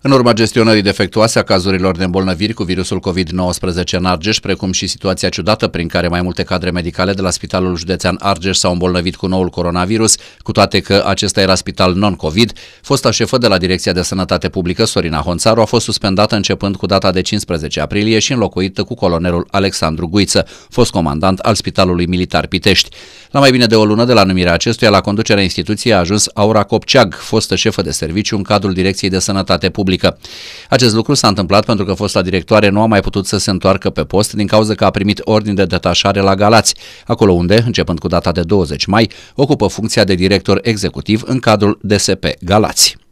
În urma gestionării defectuoase a cazurilor de îmbolnăviri cu virusul COVID-19 în Argeș, precum și situația ciudată prin care mai multe cadre medicale de la Spitalul Județean Argeș s-au îmbolnăvit cu noul coronavirus, cu toate că acesta era spital non-COVID, fosta șefă de la Direcția de Sănătate Publică, Sorina Honțaru, a fost suspendată începând cu data de 15 aprilie și înlocuită cu colonelul Alexandru Guiță, fost comandant al Spitalului Militar Pitești. La mai bine de o lună de la numirea acestuia, la conducerea instituției a ajuns Aura Copceag, fostă șefă de serviciu în cadrul Direcției de Sănătate Publică publică. Acest lucru s-a întâmplat pentru că fosta directoare nu a mai putut să se întoarcă pe post din cauza că a primit ordin de detașare la Galați, acolo unde, începând cu data de 20 mai, ocupă funcția de director executiv în cadrul DSP Galați.